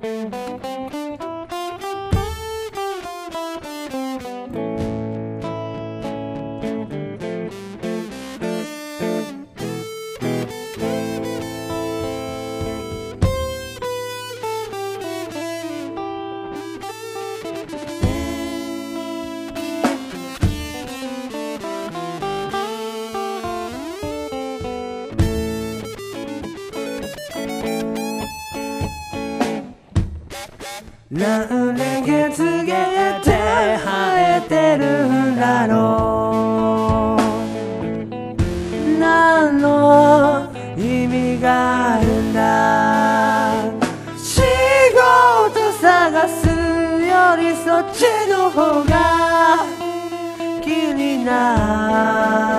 Thank you. なんで月毛って生えてるんだろう。何の意味があるんだ。仕事探すよりそっちの方が気になる。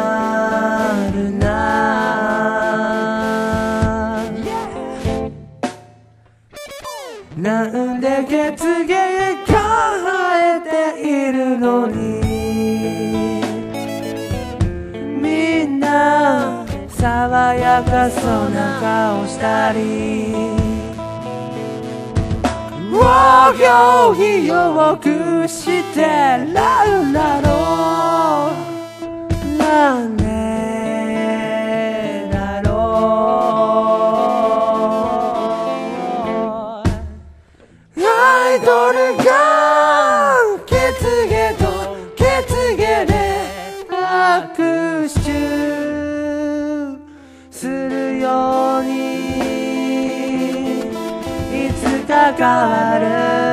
なんで血芸が生えているのに？みんな爽やかそうな顔したり。我行儀よくしてるんだろう。アイドルが血芸とケツゲで握手するようにいつか変わる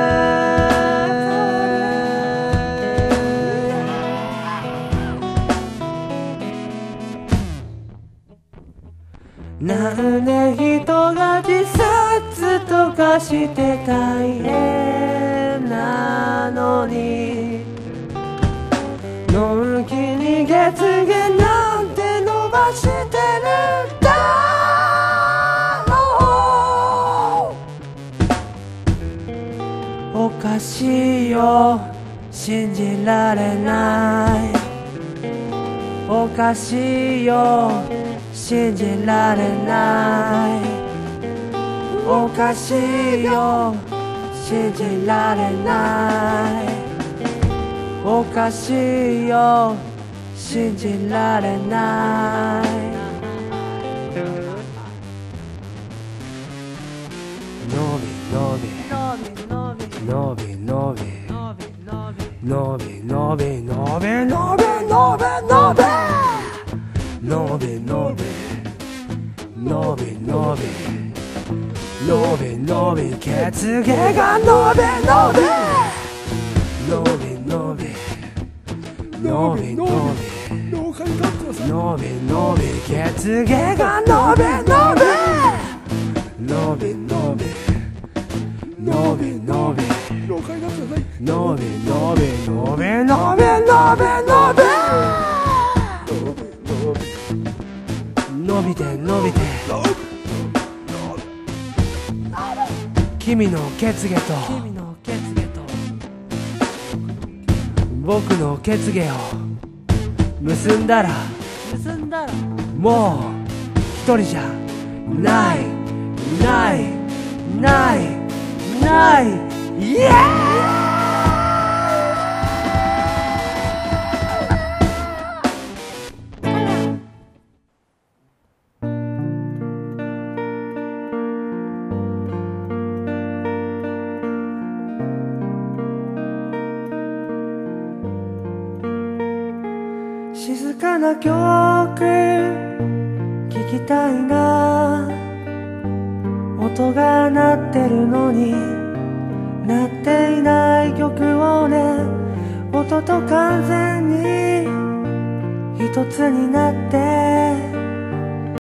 なんで人が自殺とかして大変なのに。のんきに月毛なんて伸ばしてるだろう。おかしいよ。信じられない。おかしいよ。信じられない。おかしいよ。信じられない。おかしいよ。信じられない。のびのび。のびのび。のびのびのびのびのび血毛がのびのびのびのびのびのびのびのび血毛がのびのびのびのびのびのび了解だってないのびのびのびのびのび君の血毛と。僕の血毛を。結んだら。もう一人じゃない。ない。ない。ない静かな曲聞きたいな。音が鳴ってるのに鳴っていない曲をね音と完全に一つになって